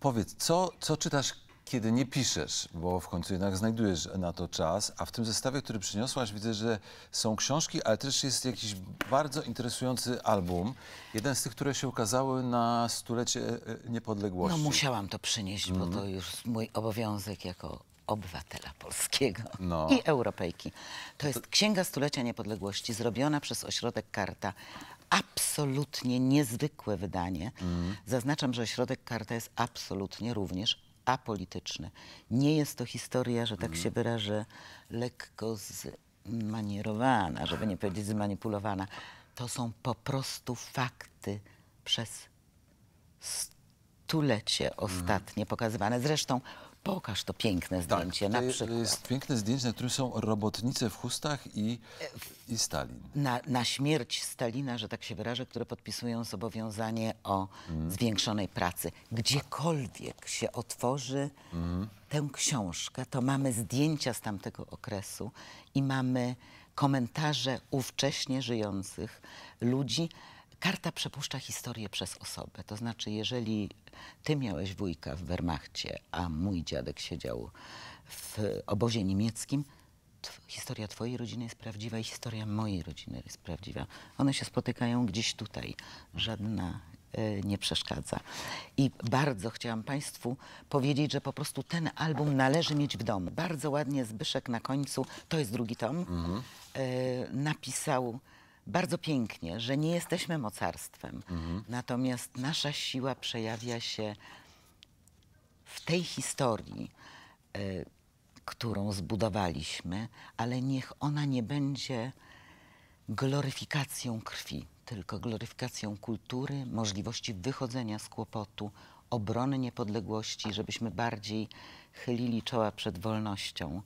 Powiedz, co, co czytasz, kiedy nie piszesz? Bo w końcu jednak znajdujesz na to czas. A w tym zestawie, który przyniosłaś, widzę, że są książki, ale też jest jakiś bardzo interesujący album. Jeden z tych, które się ukazały na stulecie e, No niepodległości. musiałam to przynieść, bo to już mój obowiązek jako obywatela polskiego No. i Europejki. To jest Księga Stulecia Niepodległości zrobiona przez Ośrodek Karta. Absolutnie niezwykłe wydanie. Zaznaczam, że Ośrodek Karta jest absolutnie również apolityczny. Nie jest to historia, że tak się wyrażę, lekko zmanierowana, żeby nie powiedzieć zmanipulowana. To są po prostu fakty przez stulecie ostatnie pokazywane. Zresztą pokaż to piękne zdjęcie na to przykład. jest piękne zdjęcie, na którym są robotnice w chustach i, i Stalin. Na, na śmierć Stalina, że tak się wyrażę, które podpisują zobowiązanie o zwiększonej pracy. Gdziekolwiek się otworzy tę książkę, to mamy zdjęcia z tamtego okresu i mamy komentarze ówcześnie żyjących ludzi. Karta przepuszcza historię przez osobę. To znaczy, jeżeli ty miałeś wujka w Wehrmachcie, a mój dziadek siedział w obozie niemieckim, historia twojej rodziny jest prawdziwa i historia mojej rodziny jest prawdziwa. One się spotykają gdzieś tutaj. Żadna e, nie przeszkadza. I bardzo chciałam Państwu powiedzieć, że po prostu ten album należy mieć w domu. Bardzo ładnie Zbyszek na końcu, to jest drugi tom, e, napisał bardzo pięknie, że nie jesteśmy mocarstwem. Natomiast nasza siła przejawia się w tej historii, e, którą zbudowaliśmy, ale niech ona nie będzie gloryfikacją krwi, tylko gloryfikacją kultury, możliwości wychodzenia z kłopotu, obrony niepodległości, żebyśmy bardziej chylili czoła przed wolnością.